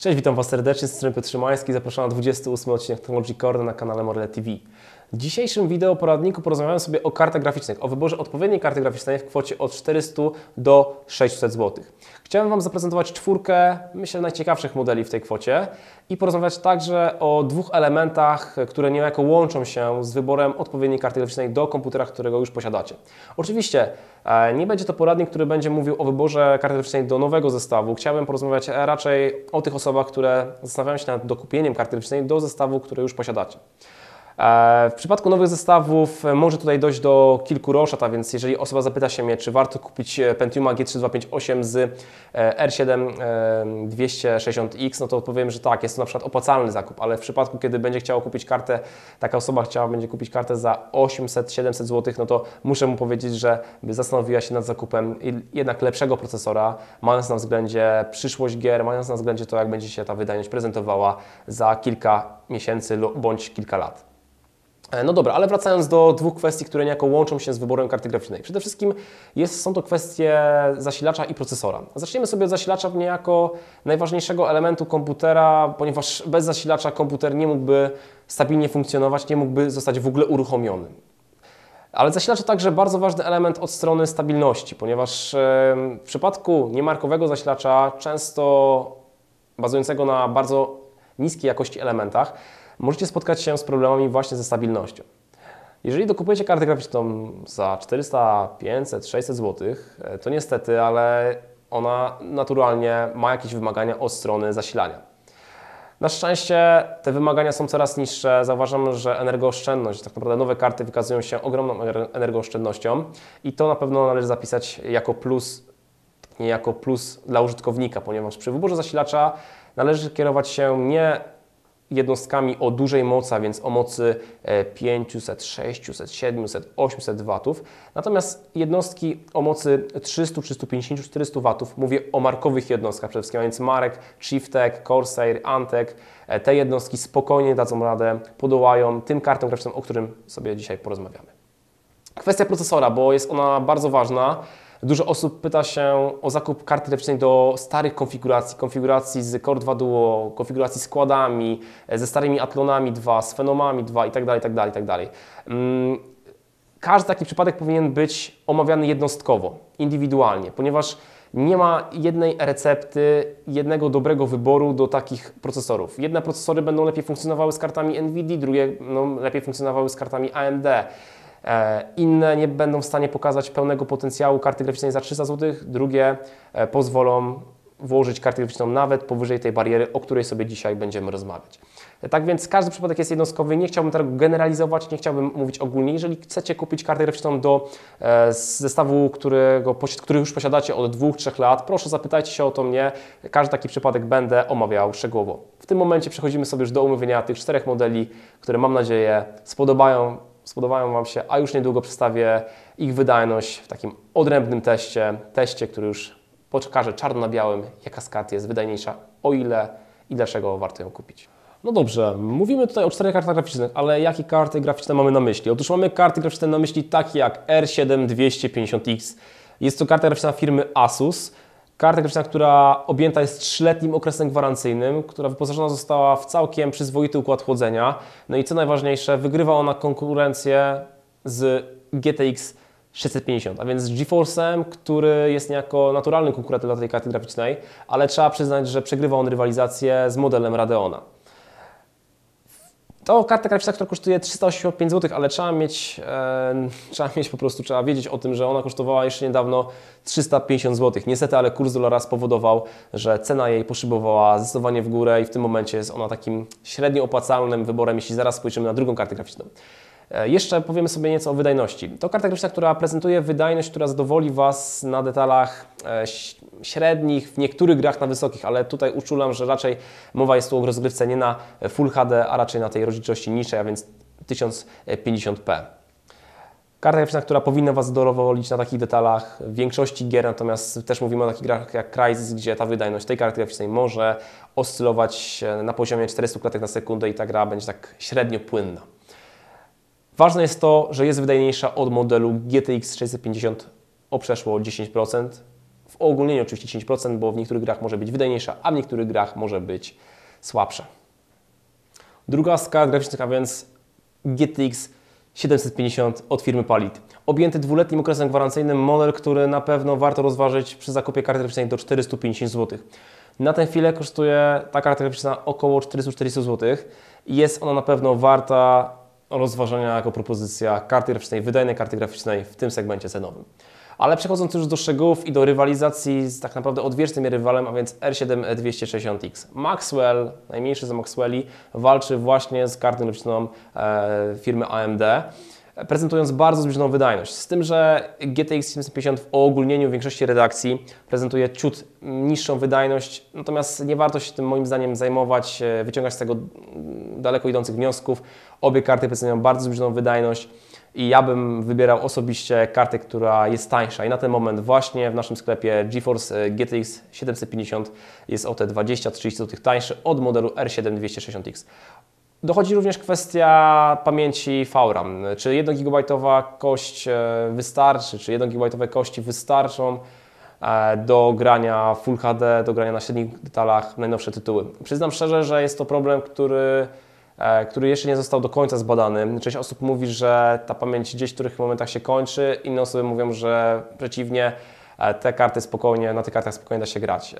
Cześć, witam Was serdecznie, z strony Piotr Szymański. Zapraszam na 28 odcinek Technology Corner na kanale Morele TV. W dzisiejszym wideo poradniku porozmawiamy sobie o kartach graficznych, o wyborze odpowiedniej karty graficznej w kwocie od 400 do 600 zł. Chciałem Wam zaprezentować czwórkę, myślę, najciekawszych modeli w tej kwocie i porozmawiać także o dwóch elementach, które niejako łączą się z wyborem odpowiedniej karty graficznej do komputera, którego już posiadacie. Oczywiście e, nie będzie to poradnik, który będzie mówił o wyborze karty graficznej do nowego zestawu. Chciałbym porozmawiać raczej o tych osobach, które zastanawiają się nad dokupieniem karty graficznej do zestawu, który już posiadacie. E, w przypadku nowych zestawów e, może tutaj dojść do kilku roszad, a więc jeżeli osoba zapyta się mnie, czy warto kupić e, Pentiuma G3258 z R7 260X, no to odpowiem, że tak, jest to na przykład opłacalny zakup, ale w przypadku, kiedy będzie chciała kupić kartę, taka osoba chciała będzie kupić kartę za 800-700 zł, no to muszę mu powiedzieć, że by zastanowiła się nad zakupem jednak lepszego procesora, mając na względzie przyszłość gier, mając na względzie to, jak będzie się ta wydajność prezentowała za kilka miesięcy bądź kilka lat. E, no dobra, ale wracając do dwóch kwestii, które niejako łączą się z wyborem karty graficznej. Przede wszystkim jest, są to kwestie zasilacza i procesora. Zaczniemy sobie od zasilacza niejako najważniejszego elementu komputera, ponieważ bez zasilacza komputer nie mógłby stabilnie funkcjonować, nie mógłby zostać w ogóle uruchomiony. Ale zasilacz to także bardzo ważny element od strony stabilności, ponieważ w przypadku niemarkowego zasilacza, często bazującego na bardzo niskiej jakości elementach, możecie spotkać się z problemami właśnie ze stabilnością. Jeżeli dokupujecie kartę graficzną za 400, 500, 600 zł, to niestety, ale ona naturalnie ma jakieś wymagania od strony zasilania. Na szczęście te wymagania są coraz niższe. Zauważam, że energooszczędność, tak naprawdę nowe karty wykazują się ogromną energooszczędnością i to na pewno należy zapisać jako plus, nie jako plus dla użytkownika, ponieważ przy wyborze zasilacza należy kierować się nie jednostkami o dużej mocy, a więc o mocy 500, 600, 700, 800 W. Natomiast jednostki o mocy 300, 350, 400 W, mówię o markowych jednostkach przede wszystkim, a więc marek Chieftec, Corsair, Antec, e, te jednostki spokojnie dadzą radę, podołają tym kartom graficznym, o którym sobie dzisiaj porozmawiamy. Kwestia procesora, bo jest ona bardzo ważna. Dużo osób pyta się o zakup karty graficznej do starych konfiguracji, konfiguracji z Core 2 Duo, konfiguracji z składami, e, ze starymi Atlonami 2, z Fenomami 2 itd., itd., itd. Każdy taki przypadek powinien być omawiany jednostkowo, indywidualnie, ponieważ nie ma jednej recepty, jednego dobrego wyboru do takich procesorów. Jedne procesory będą lepiej funkcjonowały z kartami NVIDIA, drugie no, lepiej funkcjonowały z kartami AMD. E, inne nie będą w stanie pokazać pełnego potencjału karty graficznej za 300 zł, drugie e, pozwolą włożyć kartę graficzną nawet powyżej tej bariery, o której sobie dzisiaj będziemy rozmawiać. E, tak więc każdy przypadek jest jednostkowy, nie chciałbym tego generalizować, nie chciałbym mówić ogólnie. Jeżeli chcecie kupić kartę graficzną do zestawu, którego, który już posiadacie od 2-3 lat, proszę zapytajcie się o to mnie. Każdy taki przypadek będę omawiał szczegółowo. W tym momencie przechodzimy sobie już do omówienia tych czterech modeli, które mam nadzieję spodobają spodobają Wam się, a już niedługo przedstawię ich wydajność w takim odrębnym teście, teście, który już pokaże czarno na białym, jaka z kart jest wydajniejsza, o ile i dlaczego warto ją kupić. No dobrze, mówimy tutaj o czterech kartach graficznych, ale jakie karty graficzne mamy na myśli? Otóż mamy karty graficzne na myśli takie jak R7 250X. Jest to karta graficzna firmy Asus. Karta graficzna, która objęta jest trzyletnim okresem gwarancyjnym, która wyposażona została w całkiem przyzwoity układ chłodzenia. No i co najważniejsze, wygrywa ona konkurencję z GTX 650, a więc z GeForce'em, który jest niejako naturalnym konkurentem dla tej karty graficznej, ale trzeba przyznać, że przegrywa on rywalizację z modelem Radeona. To karta graficzna, która kosztuje 385 zł, ale trzeba mieć, e, trzeba mieć po prostu, trzeba wiedzieć o tym, że ona kosztowała jeszcze niedawno 350 zł. Niestety, ale kurs dolara spowodował, że cena jej poszybowała zdecydowanie w górę i w tym momencie jest ona takim średnio opłacalnym wyborem, jeśli zaraz spojrzymy na drugą kartę graficzną. E, jeszcze powiemy sobie nieco o wydajności. To karta graficzna, która prezentuje wydajność, która zadowoli Was na detalach e, średnich, w niektórych grach na wysokich, ale tutaj uczulam, że raczej mowa jest tu o rozgrywce nie na Full HD, a raczej na tej rozdzielczości niższej, a więc 1050p. Karta graficzna, która powinna Was zadowolić na takich detalach w większości gier, natomiast też mówimy o takich grach jak Crysis, gdzie ta wydajność tej karty graficznej może oscylować na poziomie 400 klatek na sekundę i ta gra będzie tak średnio płynna. Ważne jest to, że jest wydajniejsza od modelu GTX 650 o przeszło 10%. W ogólnieniu oczywiście 10%, bo w niektórych grach może być wydajniejsza, a w niektórych grach może być słabsza. Druga kart graficznych, a więc GTX 750 od firmy Palit. Objęty dwuletnim okresem gwarancyjnym model, który na pewno warto rozważyć przy zakupie karty graficznej do 450 zł. Na tę chwilę kosztuje ta karta graficzna około 440 zł i jest ona na pewno warta rozważenia jako propozycja karty graficznej, wydajnej karty graficznej w tym segmencie cenowym. Ale przechodząc już do szczegółów i do rywalizacji z tak naprawdę odwiecznym rywalem, a więc R7 260X. Maxwell, najmniejszy z Maxwelli, walczy właśnie z kartą graficzną e, firmy AMD prezentując bardzo zbliżoną wydajność. Z tym, że GTX 750 w ogólnieniu większości redakcji prezentuje ciut niższą wydajność, natomiast nie warto się tym moim zdaniem zajmować, e, wyciągać z tego daleko idących wniosków. Obie karty prezentują bardzo zbliżoną wydajność i ja bym wybierał osobiście kartę, która jest tańsza i na ten moment właśnie w naszym sklepie GeForce e, GTX 750 jest o te 20-30 zł tańszy od modelu R7 260X. Dochodzi również kwestia pamięci VRAM. Czy 1 GB kość e, wystarczy, czy 1 GB kości wystarczą e, do grania Full HD, do grania na średnich detalach najnowsze tytuły. Przyznam szczerze, że jest to problem, który, który jeszcze nie został do końca zbadany. Część osób mówi, że ta pamięć gdzieś w których momentach się kończy, inne osoby mówią, że przeciwnie, te karty spokojnie, na tych kartach spokojnie da się grać.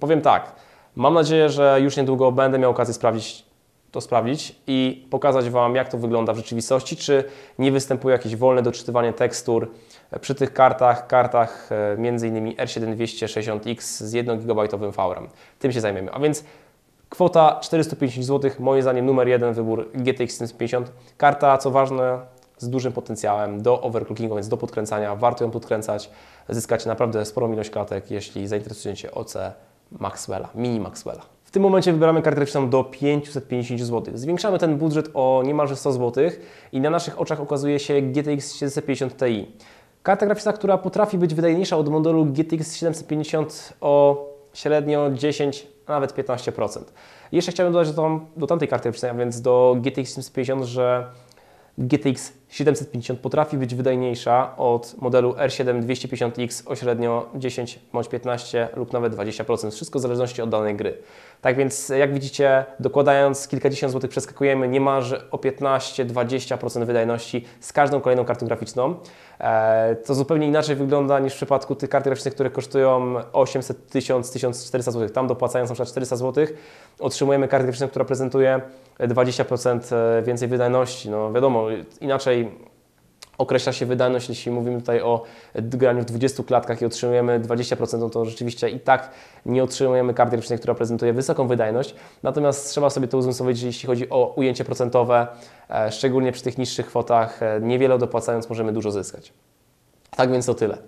Powiem tak, mam nadzieję, że już niedługo będę miał okazję sprawdzić to sprawdzić i pokazać Wam, jak to wygląda w rzeczywistości, czy nie występuje jakieś wolne doczytywanie tekstur przy tych kartach, kartach e, m.in. R7260X z 1 GB VRAM. Tym się zajmiemy. A więc kwota 450 zł, moim zdaniem numer jeden wybór GTX 750. Karta, co ważne, z dużym potencjałem do overclockingu, więc do podkręcania. Warto ją podkręcać, zyskać naprawdę sporą ilość klatek, jeśli zainteresujecie się OC Maxwella, mini Maxwella. W tym momencie wybieramy kartę graficzną do 550 zł. Zwiększamy ten budżet o niemalże 100 zł i na naszych oczach okazuje się GTX 750 Ti. Karta graficzna, która potrafi być wydajniejsza od modelu GTX 750 o średnio 10, a nawet 15%. jeszcze chciałbym dodać do, tam, do tamtej karty graficznej, a więc do GTX 750, że GTX 750 potrafi być wydajniejsza od modelu R7 250X o średnio 10 bądź 15 lub nawet 20%, wszystko w zależności od danej gry. Tak więc jak widzicie, dokładając kilkadziesiąt złotych przeskakujemy niemalże o 15-20% wydajności z każdą kolejną kartą graficzną. E, to zupełnie inaczej wygląda niż w przypadku tych kart graficznych, które kosztują 800, 1000, 1400 zł. Tam dopłacając na przykład 400 zł, otrzymujemy kartę graficzną, która prezentuje 20% e, więcej wydajności. No wiadomo, inaczej określa się wydajność, jeśli mówimy tutaj o graniu w 20 klatkach i otrzymujemy 20%, no to rzeczywiście i tak nie otrzymujemy karty graficznej, która prezentuje wysoką wydajność. Natomiast trzeba sobie to uzmysłowić, jeśli chodzi o ujęcie procentowe, e, szczególnie przy tych niższych kwotach, e, niewiele dopłacając możemy dużo zyskać. Tak więc to tyle.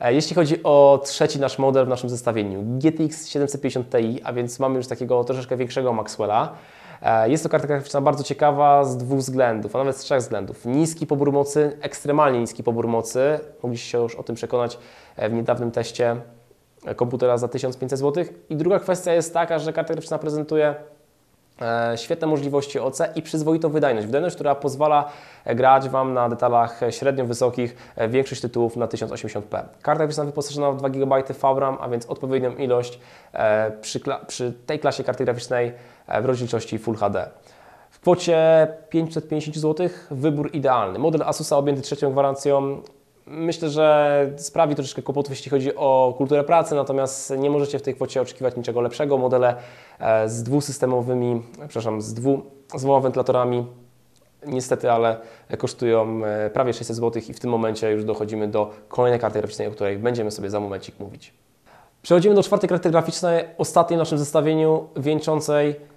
E, jeśli chodzi o trzeci nasz model w naszym zestawieniu, GTX 750 Ti, a więc mamy już takiego troszeczkę większego Maxwella, jest to karta graficzna bardzo ciekawa z dwóch względów, a nawet z trzech względów. Niski pobór mocy, ekstremalnie niski pobór mocy. Mogliście się już o tym przekonać e, w niedawnym teście e, komputera za 1500 zł. I druga kwestia jest taka, że karta graficzna prezentuje świetne możliwości OC i przyzwoitą wydajność. Wydajność, która pozwala grać Wam na detalach średnio wysokich większość tytułów na 1080p. Karta graficzna wyposażona w 2 GB VRAM, a więc odpowiednią ilość przy, przy tej klasie karty graficznej w rozdzielczości Full HD. W kwocie 550 zł wybór idealny. Model Asusa objęty trzecią gwarancją myślę, że sprawi troszeczkę kłopotów, jeśli chodzi o kulturę pracy, natomiast nie możecie w tej kwocie oczekiwać niczego lepszego. Modele e, z dwusystemowymi, przepraszam, z, dwu, z dwoma wentylatorami niestety, ale kosztują e, prawie 600 zł i w tym momencie już dochodzimy do kolejnej karty graficznej, o której będziemy sobie za momencik mówić. Przechodzimy do czwartej karty graficznej, ostatniej w naszym zestawieniu, wieńczącej E,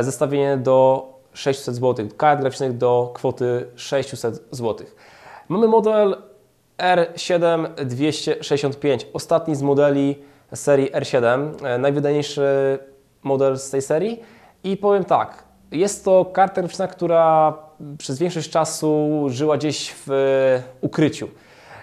zestawienie do 600 zł, kart graficznych do kwoty 600 zł. Mamy model R7 265, ostatni z modeli serii R7, e, najwydajniejszy model z tej serii i powiem tak, jest to karta graficzna, która przez większość czasu żyła gdzieś w ukryciu.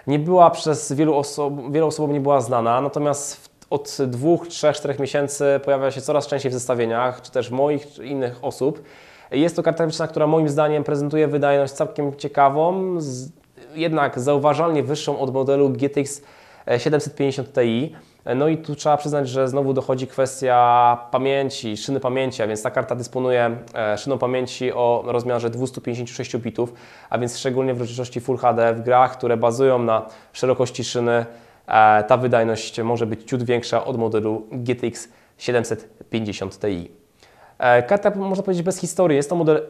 Nie była przez wielu osób, wielu osobom nie była znana, natomiast w od dwóch, trzech, czterech miesięcy pojawia się coraz częściej w zestawieniach, czy też moich, czy innych osób. Jest to karta graficzna, która moim zdaniem prezentuje wydajność całkiem ciekawą, z, jednak zauważalnie wyższą od modelu GTX e, 750 Ti. No i tu trzeba przyznać, że znowu dochodzi kwestia pamięci, szyny pamięci, a więc ta karta dysponuje e, szyną pamięci o rozmiarze 256 bitów, a więc szczególnie w rozdzielczości Full HD w grach, które bazują na szerokości szyny, ta wydajność może być ciut większa od modelu GTX 750 Ti. E, Karta, można powiedzieć, bez historii. Jest to model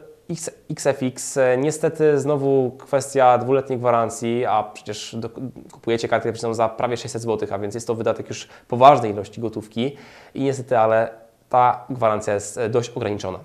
XFX. E, Niestety znowu kwestia dwuletniej gwarancji, a przecież do, kupujecie kartę za prawie 600 zł, a więc jest to wydatek już poważnej ilości gotówki i niestety, ale ta gwarancja jest e, dość ograniczona.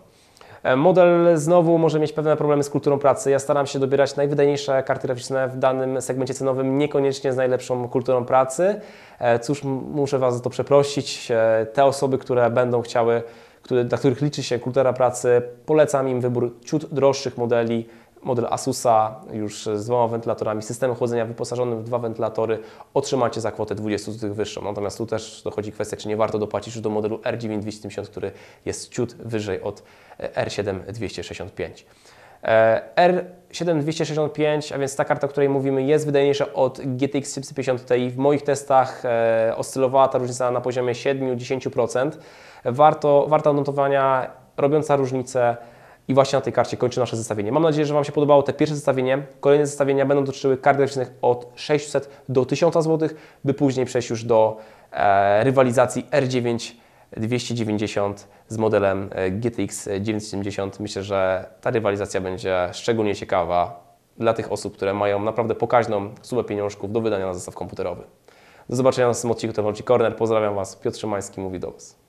E, Model znowu może mieć pewne problemy z kulturą pracy. Ja staram się dobierać najwydajniejsze karty graficzne w danym segmencie cenowym, niekoniecznie z najlepszą kulturą pracy. E, Cóż, muszę Was za to przeprosić. E, Te osoby, które będą chciały, które, dla których liczy się kultura pracy, polecam im wybór ciut droższych modeli. Model Asusa już z dwoma wentylatorami, systemem chłodzenia wyposażonym w dwa wentylatory otrzymacie za kwotę 20 zł wyższą. Natomiast tu też dochodzi kwestia, czy nie warto dopłacić już do modelu R9 250, który jest ciut wyżej od e, R7 265. E, R7 265, a więc ta karta, o której mówimy, jest wydajniejsza od GTX 750 Ti. W moich testach e, oscylowała ta różnica na poziomie 7-10%. Warto, warta odnotowania, robiąca różnicę i właśnie na tej karcie kończy nasze zestawienie. Mam nadzieję, że Wam się podobało te pierwsze zestawienie. Kolejne zestawienia będą dotyczyły kart graficznych od 600 do 1000 zł, by później przejść już do e, rywalizacji R9 290 z modelem e, GTX 970. Myślę, że ta rywalizacja będzie szczególnie ciekawa dla tych osób, które mają naprawdę pokaźną sumę pieniążków do wydania na zestaw komputerowy. Do zobaczenia na następnym odcinku Technology Corner. Pozdrawiam Was. Piotr Szymański mówi do Was.